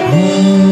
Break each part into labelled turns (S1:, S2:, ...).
S1: Hum.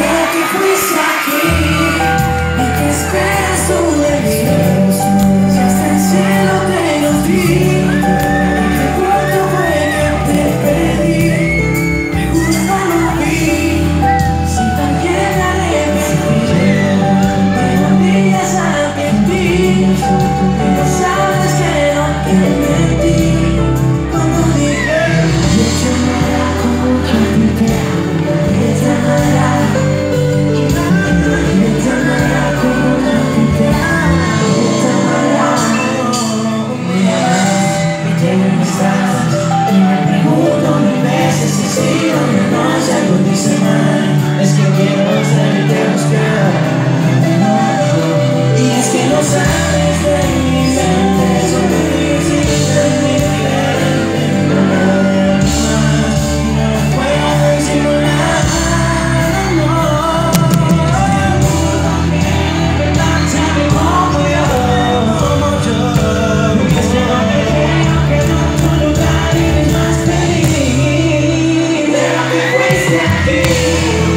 S1: more. Deus.